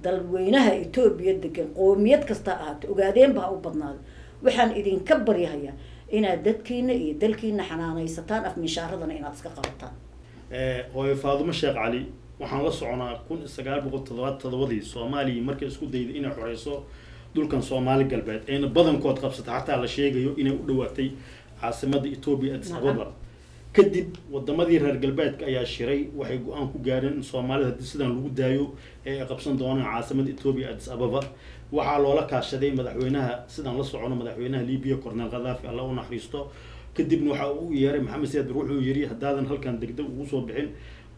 Dalweynaha etoobiya degan qoomiyad kasta ahaato ogaadeenba ha u badnaado waxaan idinka baryahayaa inaad dadkiina iyo dalkiina xanaanaysataan afmiishaaradana inaad iska qabataan hooyo faadumo sheekh cali waxaan la soconaa kun sagaal boqol toddobaad toddobadii soomaaliya markay isku dayday inay xoreyso dhulkan soomaali galbeed ayna badankood qabsata xataa la sheegayo inay u dhawaatay caasimada etoobiya addis ababa. Kadib wadamadii reer galbeedka ayaa shiray waxay go'aan ku gaareen in soomaalida haddii sidan lagu daayo ee ay qabsan doonaan caasimada etoobiya addis ababa. Waxaa loola kaashaday madaxweynaha sidaan la socono madaxweynaha libiya cornel khadaafi alla u naxariisto kadibna waxa uu yeeray maxamed siyaad wuxuu yidhi haddaadan halkan degdeg ugu soo bixin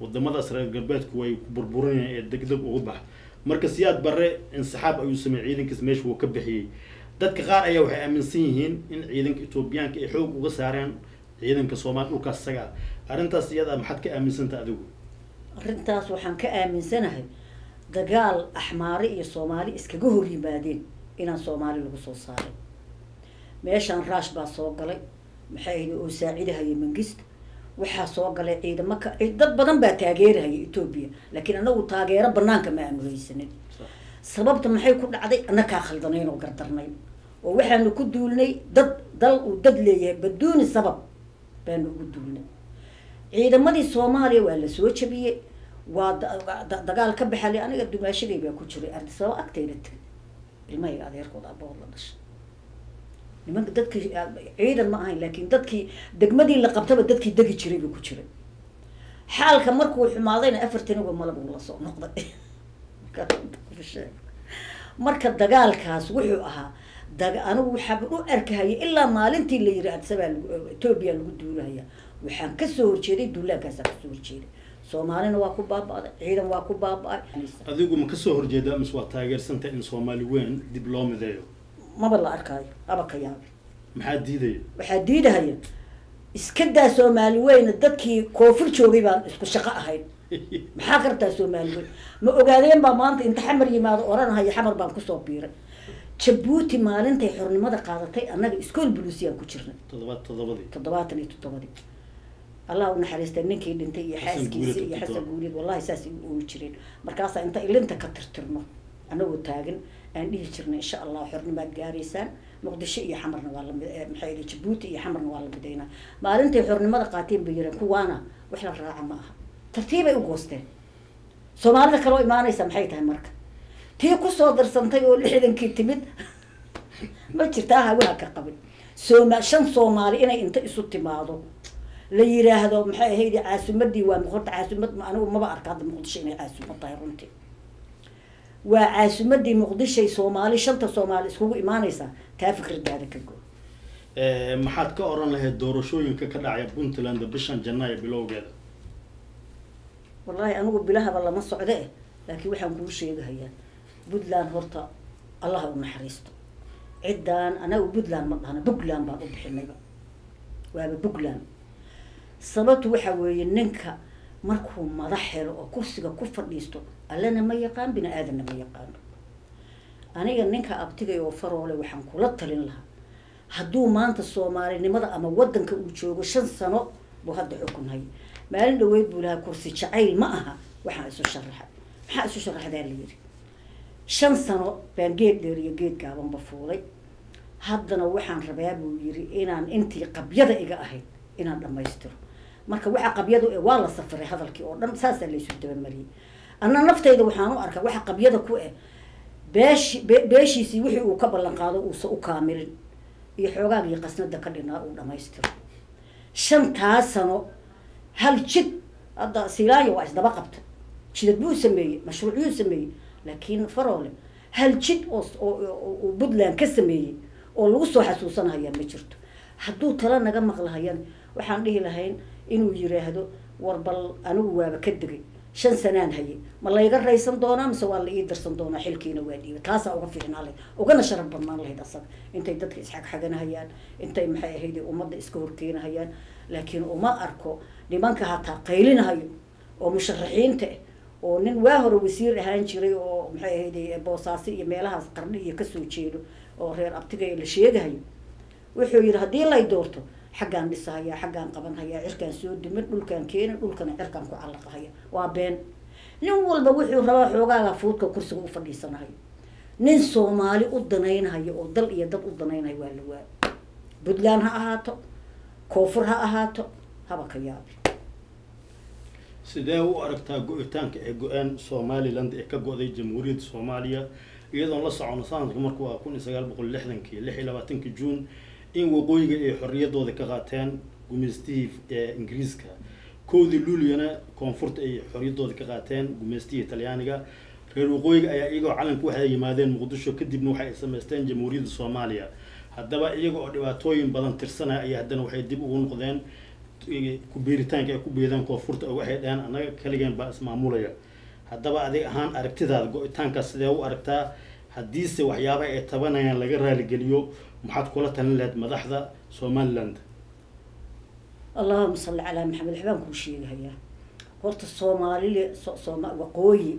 wadamadaas reer galbeedku way ku burburinayaan ee degdeg ugu bax. Marka siyaad barre insixaab ayuu sameeyey ciidankiis meesha wuu ka bixiyey. Dadka qaar ayaa waxay aaminsan yihiin in ciidanka etoobiyaanka ay xoog uga saareen ciidanka soomaali dhulkaas isaga. Ah arrintaas iyada maxaad ka aaminsanta adigu? Arrintaas waxaan ka aaminsanahay dagaal axmaari iyo soomaali iskaga hor yimaadeen inaan soomaali lagu soo saaray. Meeshaan raash baa soo galay maxay ahayd oo saacidahaya mangist. Waxaa soo galay ciidamo ka dad badan baa taageerahaya etoobiya laakiin anagu taageero banaanka ma aanu haysanin sababta maxay ku dhacday annakaa khaldanayn oo gardarnayn oo waxaanu ku duulnay dad dal uu dad leeyahay baduuni sabab baanu ugu duulnay. Ciidamadii soomaaliya waa la soo jabiyey waa da- da- dagaal ka baxali aniga dumaashaday baa ku jiray ardisababa agtayda tegay ilmahayga adeerkooda abood la dhashay nimanka dadkii ciidan ma ahayn laakiin dadkii degmadii la qabtaba dadkii degi jiray buu ku jiray. Xaalka markuu xumaadayna afartanigo malab uu la soo noqday. Marka dagaalkaas wuxuu ahaa daga anigu waxaaba u arkahaya ilaa maalintii la yiri adisabaa etoobiya lagu duulahaya. Waxaan ka soo horjeeday duulaankaasaan ka soo horjeeday. Soomaalina waa ku baaba-day ciidan waa ku baaba-ay. Adigu ma ka soo horjeedaa mise waa taageersanta in soomaali weyn dib loo mideeyo maba la arkaayo aba ka yaabi. Maxaa diidaya waxaa diidahaya iska daa soomaali weyna dadkii koonfur joogay baan isku shaqo ahayn. Maxaa ka rabtaa soomaali weyn? Ma ogaadeen baa maanta inta xamar yimaado oranahaya xamar baan ku soo biiray. Jabuuti maalintay xornimada qaadatay annaga iskool buluusiyaan ku jirnay. Toddobaatan iyo toddobadii. Allah u naxariista ninkii dhintay iyo Guuleed iyo xasan guuleed wallahi saas u ooyi jireen markaasaa inta ilinta ka tirtirno anagoo taagan aan dhihi jirnay insha allah xornimaad gaaraysaan. Muqdisho iyo xamarna waa la mid eh, maxaa jabuuti iyo xamarna waa la midaynaa maalintay xornimada qaateen bay yireen kuwaana wax la raaca ma aha. Tartiibay u goosteen. Soomaalida kaloo imaanaysa maxay tahay marka? Tii ku soo darsantay oo lixdankii timid. Ma jirtaa hawaha ka qabin. Sooma shan soomaali inay inta isu timaado. La yiraahdo maxay ahayd caasimadii waa horta caasimad ma- anigu maba arka hadda muqdisho inay caasimad tahay runtii waa caasimadii muqdishay soomaali shanta soomaali iskugu imaanaysaa taa fikradaada ka go. Eh, maxaad ka oran lahayd doorashooyinka ka dhacaya puntland bishan janaayo bilowgeeda? Wallaahi anigu bilahaba lama socde eh laakiin waxaan kuu sheegahayaa puntland horta allah u naxariisto. Ciddaan anagu puntland ma dhahna puntland baan u bixinayba waaba puntland. Sababtu waxa weeye ninka markuu madax helo oo kursiga ku fadhiisto allana ma yaqaan bini aadanna ma yaqaano aniga ninka abtigay oo faroole waxaan kula talin lahaa. Hadduu maanta soomaalinimada ama wadanka uu joogo shan sano buu hadda xukun hay maalin dhaweyd buu lahaa kursi jacayl ma aha waxaan isu sharaxay maxaa isu sharaxdaa la yidhi? Shan sano baan geed dheer iyo geed gaabanba fuulay. Haddana waxaan rabaa buu yiri inaan intii qabyada iga ahayd inaan dhammaystiro. Marka waxa qabyadu waa la safiray hadalkii oo dhan saasaa laysu dabamariyey anna naftayda waxaan u arkaa waxa qabyada ku eh. Beeshi be- beeshiisii wixii uu ka ballan qaado uusa u kaamilin. Iyo xoogaagii qasnada ka dhinaa uu dhammaystiro. Shantaa sano hal jid hadda silaayo waa isdaba qabta jidad buu sameeyey mashruucyuu sameeyey laakiin faroole. Hal jid oo oo- oo uu puntland ka sameeyey oo lagu soo xasuusanahayaa ma jirto. Hadduu tala naga maqlahayan waxaan dhihi lahayn inuu yiraahdo war bal anigu waaba ka degay shan sanaan hayay ma layga raysan doonaa mise waa la ii darsan doonaa xilkiina waa dhiibay. Taasaa uga fiicnaa lahayd ugana sharaf badnaan lahayd asaga. Intay dadka isxagxaganahayaan intay maxay ahayd ummadda iska horkeenahayaan laakiin uma arko nimanka hataa qaylinahayo oo musharaxiinta ah oo nin waa hore wasiir ahaan jiray oo maxay ahayd boosaaso iyo meelahaas qarni iyo ka soo jeedo oo reer abtiga la sheegahayo. Wuxuu yidhi haddii lay doorto xaggaan dhisahaya xaggaan qabanhaya cirkaan soo dumin dhulkaan keenin dhulkana cirkaan ku callaqahaya waa been. Nin walba wuxuu rabaa xoogaaga fuudka kursiga u fadhiisanahayo nin soomaali u danaynhayo oo dal iyo dad u danaynhayo waa la waa. Puntland ha ahaato koonfur ha ahaato haba ka yaabi. Sidee u aragtaa go-itaanka ee go'aan somaliland ee ka go-day jamhuuriyadda soomaaliya? Iyadoon la socono sanadka markuu ah kun iyo sagaal boqol lixdankii lix iyo labaatankii juun in waqooyiga ay xorriyadooda ka qaateen gumaystihii ingiriiska. Kowdii luuliyana koonfurta ay xorriyadooda ka qaateen gumaystihii talyaaniga. Reer waqooyiga ayaa iyagoo calanka waxay yimaadeen muqdisho kadibna waxa ay samaysteen jamhuuriyadda soomaaliya. Haddaba iyaga oo dhibaatooyin badan tirsanaya ayaa haddana waxay dib ugu noqdeen ku biiritaanka ay ku biideen koonfurta oo waxay dhaheen annaga kaligeen baa ismaamulaya haddaba adig ahaan aragtidaada go-itaankaas sidee u aragtaa haddiise waxyaaba ay tabanayaan laga raaligeliyo maxaad kula talin lahayd madaxda somaliland? Allahuma salli calaa maxamed waxbaan kuu sheegahayaa horta soomaalile so- sooma waqooyi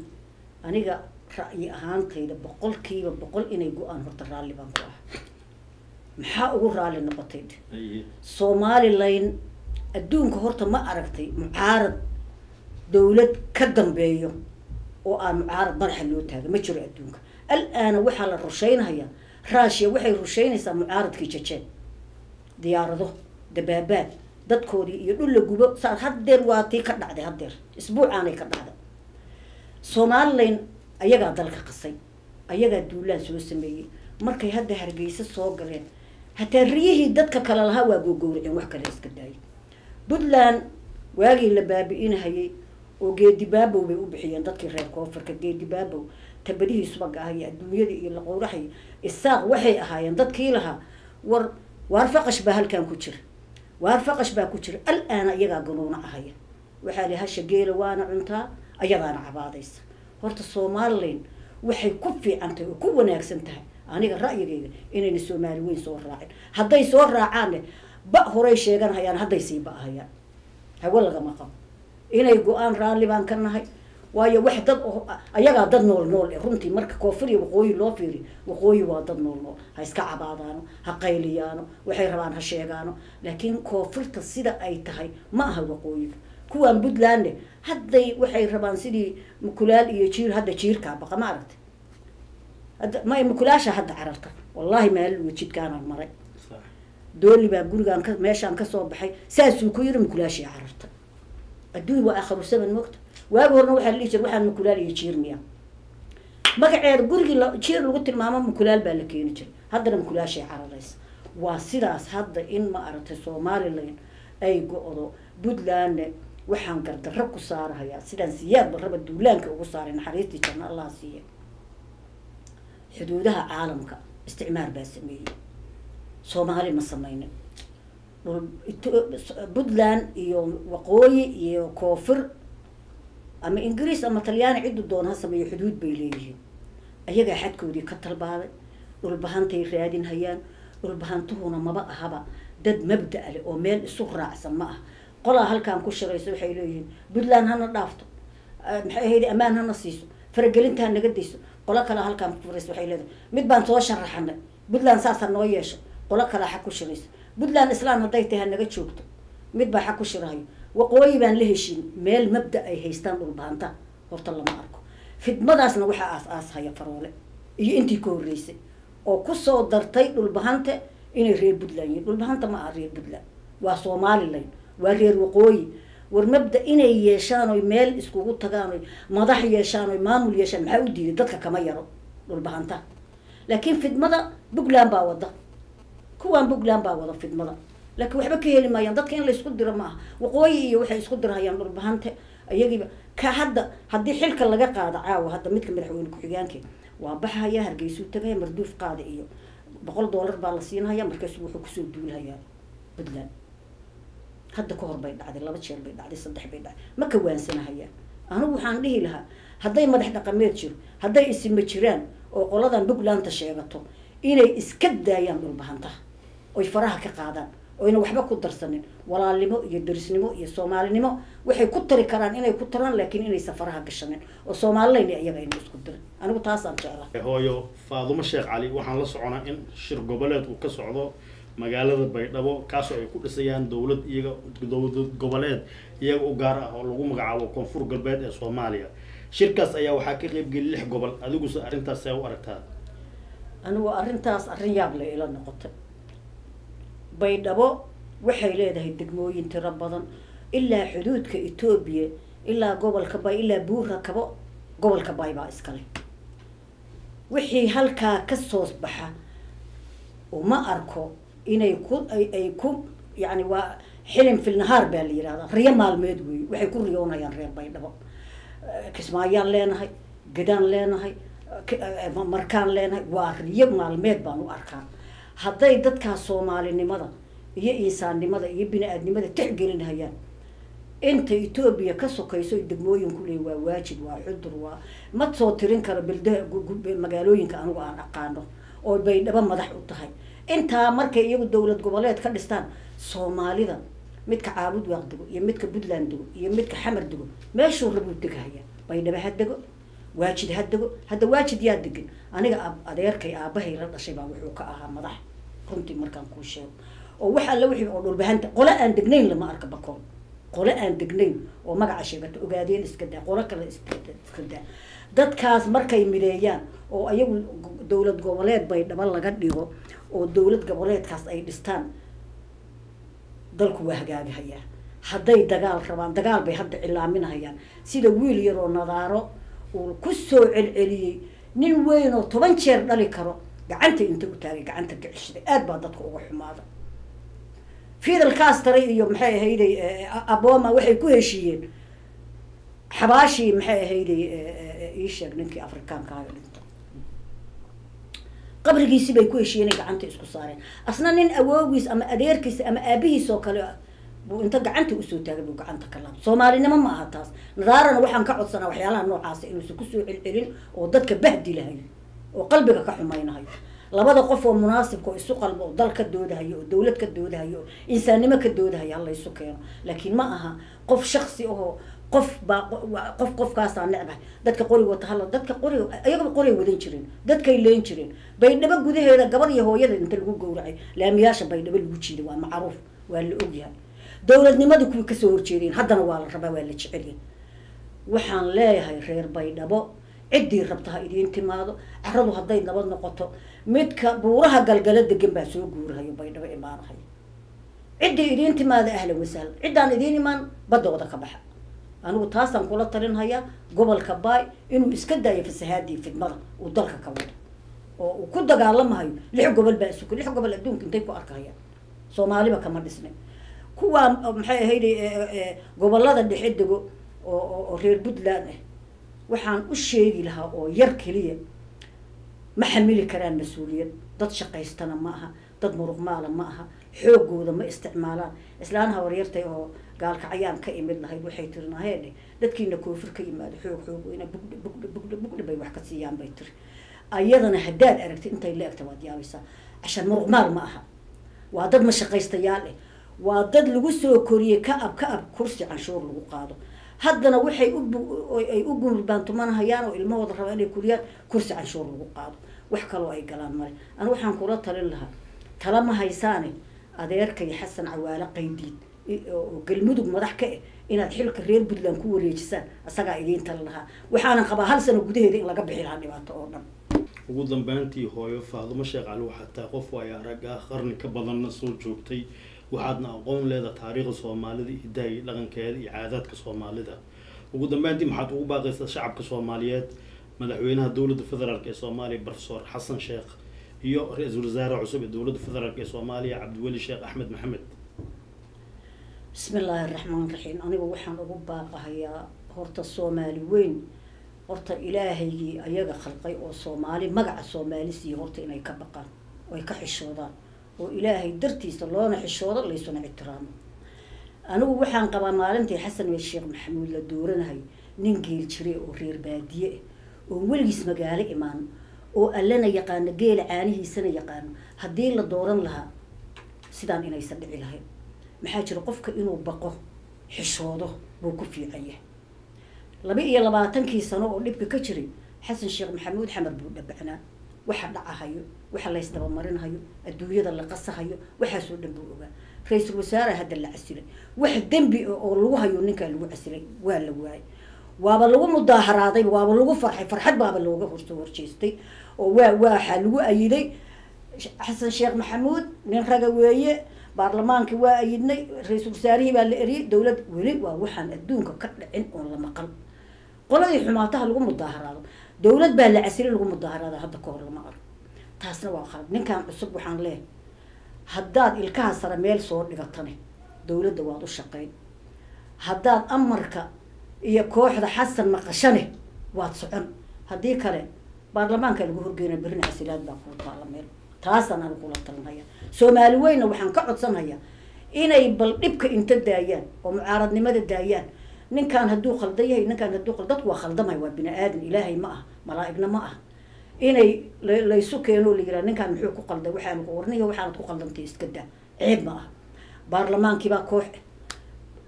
aniga ra'yi ahaantayda boqolkiiba boqol inay go'aan horta raalli baan ku ah maxaa ugu raalli noqotay somalilan adduunka horta ma aragtay mucaarad dawlad ka dambeeyo oo aan mucaarad madaxa loo taaga ma jiro adduunka al-aana waxaa la rushaynhayaa rushia waxay rushaynaysaa mucaaradkii jajeen diyaarado dabaabaad dadkoodii iyo dhul la gubo saa haddeer waa tii ka dhacday haddeer isbuucaanay ka dhacday. Somalilan ayagaa dalka qasay. Ayagaa duulaan soo sameeyey. Markay hadda hargeysa soo galeen. Hataa riyihii dadka kale lahaa waa googowraceen wax kale iska daayay puntland waagii la baabi'inahayay oo geedi baabow bay u bixiyeen dadkii reer koonfurka geedi baabow tabadihii subaga iyo adduunyadii iyo laqowraxay isaaq waxay ahaayeen dadkii lahaa war waar faqash baa halkan ku jira waar faqash baa ku jira al-aana iyagaa ganuuna ahaya waxaa li hasha geela waana cuntaa ayadaana cabaadaysa. Horta somalilan waxay ku fiican tahay oo ku wanaagsan tahay aniga ra'yigayga inayna soomaali weyn soo raacin. Hadday soo raacaanne ba horay sheeganhayaan hadday sii ba'ahayaan hawe lagama qabo. Inay go'aan raalli baan ka nahay waayo wax dad ayagaa dad nool nool eh. Runtii marka koonfur iyo waqooyi loo fiiri waqooyi waa dad nool nool. Ha iska cabaadaano ha qayliyaano waxay rabaan ha sheegaano. Laakiin koonfurta sida ay tahay ma aha waqooyiga kuwaan puntlandne hadday waxay rabaan sidii mukulaal iyo jiir hadda jiirkaa baqa ma aragtay? Hadda ma mukulaasha hadda cararta. Wallahi maalin wejidkaanaan maray. Dooli baa gurigaan ka meeshaan ka soo baxay. Saasuu ku yiri mukulaashii cararta. Adduun waa akharu saman mogta waagi horna waxaa la dhihi waxaan mukulaal iyo jiir miya. Magaceeda gurigii jiir lagu tilmaamo mukulaal baa la keeni jiray. Haddana mukulaashay cararaysa waa sidaas hadda in ma aragtay somalilan ay go-do puntlandne waxaan gardarro ku saarahayaa. Sidaan siyaadba raba duulaanka ugu saaray naxariistii janno allah siiya xuduudaha caalamka isticmaar baa sameeyey. Soomaali ma sameynin puntland iyo waqooyi iyo koonfur ama ingiriis ama talyaani ciddu doon ha sameeyo xuduud bay leeyihiin. Ayagaa xadkoodii ka talbaaday dhulbahantay raadin hayaan dhulbahantuhuna maba ahaba. Dad mabda' leh oo meel isu raacsan ma ah. Qolaa halkaan ku shirayso waxay leeyihiin puntland hana dhaafto. Maxay ahayd ammaan hana siiso. Faragelinta ha naga dayso qolo kalea halkaan ku furaysa waxay leedahay. Mid baan soo sharaxanay. Puntland saasa noo yeesho. Qolo kalea xag ku shiraysa puntland islaan hadday tahay ha naga joogto. Mid baa xag ku shirahayo waqooyi baan la heshin meel mabda ay haystaan dhulbahanta horta lama arko fidmadaasna waxaa aas aashaya faroole iyo intii ka horreysay oo ku soo dartay dhulbahante inay reer puntland yihiin dhulbahanta ma aha reer puntland waa somalilan waa reer waqooyi war mabda inay yeeshaan oy meel iskugu tagaan oy madax yeeshaan oy maamul yeeshaan maxaa u diiday dadka kama yaro dhulbahanta laakiin fidmada puntland baa wada kuwaan puntland baa wada fidmada laakiin waxba ka heli maayaan. Dadka in laysku diro ma aha waqooyi iyo waxay isku dirhayaan dhulbahante iyagiiba ka hadda haddii xilka laga qaado caawa hadda midka madaxweyne ku-xigeenka waa baxaya hargeysuu tagaya marduuf qaada iyo boqol dollar baa la siinhaya markaasu wuxuu ku soo duulhayaa puntland hadda ka hor bay dhacday laba jeer bay dhacday saddex bay dhacday. Ma kawaansanahayaan anigu waxaan dhihi lahaa hadday madax dhaqameed jiro hadday isima jiraan oo qoladan puntlandta sheegato inay iska daayaan dhulbahantaha oy faraha ka qaadaan oyna waxba ku darsanin. Walaalnimo iyo darisnimo iyo soomaalinimo waxay ku tari karaan inay ku taraan laakiin inaysan faraha gashanin. Oo soomalilayna iyaga ayna isku dirin anigu taasaan jeclaa hooyo faadumo sheekh cali waxaan la soconaa in shir goboleed uu ka socdo magaalada baydhabo kaasoo ay ku dhisayaan dowlad iyaga dowlad goboleed iyaga u gaar ah oo lagu magacaabo koonfur galbeed ee soomaaliya. Shirkaas ayaa waxaa ka qeybgeli lix gobol. Adiguse arrintaas see u aragtaa anigu arrintaas arrin yaab le ila noqotay baydhabo waxay leedahay degmooyin tiro badan. Ilaa xuduudka etoobiya ilaa gobolka bay ilaa buura kabo gobolka bay baa iskale wixii halkaa ka soo baxa uma arko inay ku ay ku yacni waa xilin filnahaar baa la yihahdaa riyo maalmeed weeye waxay ku riyoonayaan reer baydhabo kismaayaan leenahay gadaan leenahay markaan leenahay waa riyo maalmeed baan u arkaa hadday dadkaas soomaalinimada iyo insaannimada iyo bini-aadnimada tixgelinhayaan inta etoobiya ka sokayso degmooyin kuleey waa waajib waa xudur waa ma soo tirin karo bilda magaalooyinka anigu aan aqaano oo baydhabo madax u tahay. Intaa markay iyagu dowlad goboleed ka dhistaan soomaalida midka caabud waaq dego iyo midka puntland dego iyo midka xamar dego meeshuu rabuu degahaya? Baydhabo ha dego waajid ha dego hadda waajid yaa degan aniga adeerkay aabahay la dhashay baa wuxuu ka ahaa madax. Runtii markaan kuu sheego. Oo wax alla wixii oo dhulbahanta qole aan degnayn lama arka bakool. Qole aan degnayn oo magaca sheegata ogaadeen iska daa qolo kale iska daa. Dadkaas markay mideeyaan oo ayagu dowlad goboleed bay dhaba laga dhigo oo dowlad goboleedkaas ay dhistaan dalku waa hagaagahayaa. Hadday dagaal rabaan dagaal bay hadda cilaaminahayaan. Sida wiil yaroo nadaaro uu ku soo celceliyey nin weyn oo toban jeer dhali karo gacanta inta u taagay gacanta gacishday aad baa dadka uga xumaada. Fidal castaray iyo maxay ahayday aboma waxay ku heshiiyeen xabaashii maxay ahayday ii sheeg ninkii afrikaankaaga dhinta. Qabrigiisi bay ku heshiiyeen gacanta isku saareen. Asna nin awoogiis ama adeerkiisa ama aabihiis oo kale buu inta gacanta u soo taagay buu gacanta ka laabay soomaalinimo ma aha taas. Nadaarana waxaan ka codsanaa waxyaalaha noocaasa inuusan ku soo celcelin oo dadka bahdi lahayo oo qalbiga ka xumaynahayo labada qof oo munaasibka oo isu qalbo oo dal ka doodahayo oo dawlad ka doodahayo oo insaannimo ka doodahayo hala isu keeno. Laakiin ma aha qof shaksi ahoo qof baa qof qofkaasaa necbahay. Dadka qori wata hala dadka qoriga ayagaba qoray wadan jireen dadkay leen jireen baydhabo gudaheeda gabar iyo hooyada inta lagu gowracay laamiyaasha baydhabo lagu jiiday waa macruuf waa la ogyahay dowladnimadii kuwii ka soo horjeedeen haddana waa la rabaa waa la jecelyahay waxaan leeyahay reer baydhabo. Ciddii rabta ha idiin timaado. Caradu hadday nabad noqoto midka buuraha galgala degan baa soo guurahayo baydhabo imaanahayo ciddii idiin timaada ahlan wasahlan ciddaan idiin imaan baddooda ka baxa. Anigu taasaan kula talinhayaa gobolka baay inuu iska daayo fasahaadii fidmada uu dalka ka wado. Oo uu ku dagaalamahayo lix gobol baa isuka lix gobol adduunka intay ku arkahayaan. Soomaaliba kama dhisna kuwaa maxay ahayd gobollada dhexe dego oo reer puntland ah waxaan u sheegi lahaa oo yar keliya ma xamili karaan mas'uuliyad. Dad shaqaystana ma aha dad muruqmaala ma aha xoogooda ma isticmaalaan. Islaanaha waryartay oo gaalkacyaan ka imid lahayd waxay tiri naheedhe dadkiina koofir ka yimaado xoog xoog weyna bugdhe bugdhe bugdhe bugdhe bay wax ka siiyaan bay tiri. Ayadana haddaad aragtid intay la egta waad yaabaysaa cashan muruqmaal ma aha. Waa dad ma shaqaystayaal eh waa dad lagu soo koriyey ka ab ka ab kursi canshuur lagu qaado. Haddana waxay uay u gumurbaantumanahayaan oo ilmahooda rabaa inay kuriyaan kursi canshuur lagu qaado. Wax kaloo ay galaan male anu waxaan kula talin lahaa tala ma haysaane adeerkay xasan cawaale qaydiid oo galmudug madax ka eh inaad xilka reer puntland ku wareejisaan asagaa idiin tali lahaa. Waxaanan qabaa hal sano gudaheeda in laga bixi lahaa dhibaato oo dhan. Ugu dambeyntii hooyo faadumo sheekh cali waxaa tahay qof ay arag ah qarni ka badanna soo joogtay waxaadna aqoon leedaha taariikhda soomaalida iyo daay dhaqankeeda iyo caadaadka soomaalida. Ugu dambeyntii maxaad ugu baaqaysaa shacabka soomaaliyeed madaxweynaha dowladda federaalk ee soomaaliya profesor xasan sheekh iyo ra'iisul wasaare cusub ee dowladda federaalk ee soomaaliya cabdiweli sheekh axmed maxamed. Bismi illaahi araxmaan raxiim anigu waxaan ugu baaqahayaa horta soomaali weyn. Horta ilaahaygii ayaga khalqay oo soomaali magaca soomaali siiya horta inay ka baqaan oo ay ka xishoodaan oo ilaahay dartiisa loona xishoodo laysuna ictiraamo anigu waxaan qabaa maalintii xasan weel sheekh maxamuud la dooranahay nin geel jire oo reer baadiye ah oo weligiis magaalo imaan oo allana yaqaano geela caanihiisana yaqaano. Haddii la dooran lahaa sidaan inaysan dhici lahayn. Maxaa jira qofka inuu baqo xishoodo buu ku fiican yahay laba iyo labaatankii sano oo dhibka ka jiray xasan sheekh maxamuud xamar buu dhabacnaa waxa dhacahayo waxa laysdabamarinahayo adduunyada la qasahayo waxaasoo dhan buu ogaa. Ra'iisul wasaare hadda la casilay wax dembi oo lagu hayo ninkaa lagu casilay waa la waayay. Waaba lagu mudaaharaaday waaba lagu farxay farxad baaba looga horsoo horjeestay oo waa waxaa lagu ayiday. Xasan sheekh maxamuud nin raga weeye baarlamaankii waa ayidnay ra'iisul wasaarihii baa la eriyey dowlad weli waa waxaan adduunka ka dhicin oon la maqal. Qoladii xumaataha lagu mudaaharaado dowlad baa la casili lagu mudaaharaada hadda ka hor lama arko taasna waa qalad ninkan cusub waxaan leehay haddaad ilkaha sare meel soo dhigatane dowladda waad u shaqayn. Haddaad amarka iyo kooxda xasan maqashane waad socon. Haddii kale baarlamaanka lagu horgeyna berrina casilaad baa kuu taala meel. Taasaan anigu kula talinhaya soomaali weynna waxaan ka codsanhayaa inay bal dhibka inta daayaan oo mucaaradnimada daayaan ninkaan hadduu khaldan yahay ninkaan hadduu khal dadku waa khaldamay waa bini aadan ilaahay ma ah malaa'igna ma ah. Inay laysu keeno la yiraa ninkaan muxuu ku qalday waxaanu ku warniyo waxaanad ku qaldantay iska ceeb ma ah. Baarlamaankiibaa koox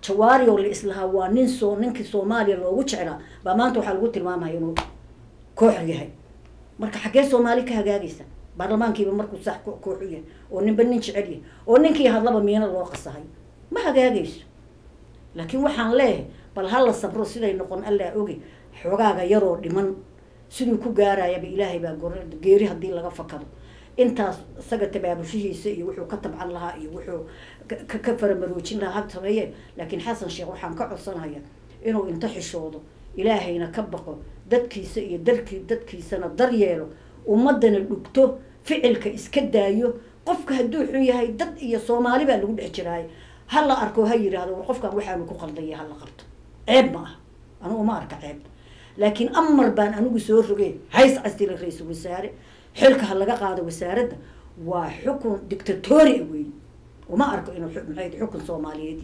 jawaari oo la islahaa waa nin soo ninkii soomaaliya loogu jeclaa baa maanta waxaa lagu tilmaamaya inuu koox yahay. Marka xaggee soomaali ka hagaagaysa baarlamaankiiba markuu sax koox yahay oo ninba nin jecel yahay oo ninkii hadlaba miina loo qasahayo ma hagaagayso. Laakiin waxaan leeyahay bal hala sabro siday noqon allaa oge xoogaaga yaroo dhiman siduu ku gaarayaba ilaahay baa geeri haddii laga fakado. Intaas isaga tabaabushihiisa iyo wuxuu ka tabcan lahaa iyo wuxuu ka faramaroojin lahaa ha sameeye. Laakiin xasan sheekh waxaan ka codsanaya inuu inta xishoodo ilaahayna ka baqo dadkiisa iyo darkii dadkiisana daryeelo ummadana dhugto ficilka iska daayo qofka hadduu xun yahay dad iyo soomaali baa lagu dhex jiraayo ha la arko ha yidhaahdo war qofkan waxaanu ku qaldaya ha la qabto ceeb ma ah anigu uma arka ceeb laakiin amar baan anigu soo rogeen hays casila ra'iisul wasaare. Xilka ha laga qaado wasaaradda waa xukun dictatori wey uma arko inuu maxay xukun soomaaliyeed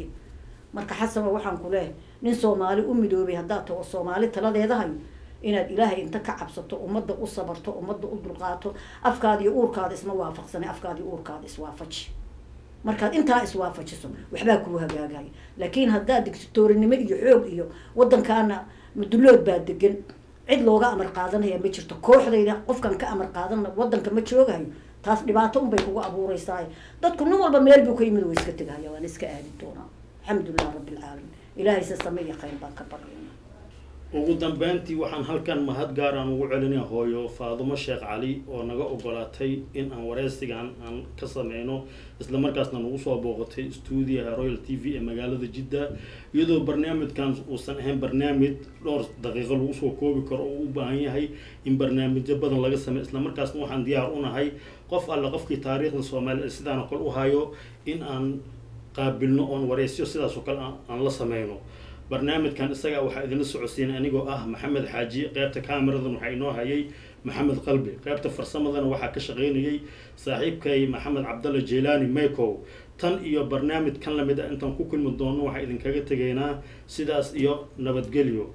marka xasaba waxaan ku leehay nin soomaali u midoobay haddaad taho soomaali taladeeda hayo inaad ilaahay inta ka cabsato ummadda u sabarto ummadda u dulqaato afkaada iyo uurkaada isma waafaqsanay afkaada iyo uurkaada iswaafaji markaad intaa iswaafajiso waxbaa kuu hagaagaya laakiin haddaad dictatorinimo iyo xoog iyo waddankaana madulood baa degan cid looga amar qaadanaya ma jirto. Kooxdayda qofkan ka amar qaadana waddanka ma joogahayo taas dhibaato unbay kugu abuureysaa dadku nin walba meel buu ka yimid waa iska tegahaya waan iska aadi doonaa. Alxamdulilah rabbi alcaalamiin ilaahay se same iyo khayr baan ka baryayna ugu dambeyntii waxaan halkan mahad gaar aan ugu celinaya hooyo faadumo sheekh cali oo naga ogolaatay in aan wareysigan aan ka sameyno islamarkaasna nagu soo booqatay stuudiyaha royal t v ee magaalada jidda iyadoo barnaamijkan uusan ahayn barnaamij dhowr daqiiqo lagu soo koobi karo oo u baahan yahay in barnaamijyo badan laga sameyo islamarkaasna waxaan diyaar u nahay qof alle qofkii taariikhda soomaaliya sidaan oo kale u hayo in aan qaabilno oon wareysyo sidaas oo kale aan la sameyno barnaamijkan isaga waxaa idinla socodsiinay anigoo ah maxamed xaaji qeybta cameradan waxaa inoo hayay maxamed qalbi qeybta farsamadana waxaa ka shaqaynayay saaxiibkay maxamed cabdalle jelani maycow tan iyo barnaamij kan la mid a intaan ku kulmi doono waxaa idinkaga tegaynaa sidaas iyo nabadgelyo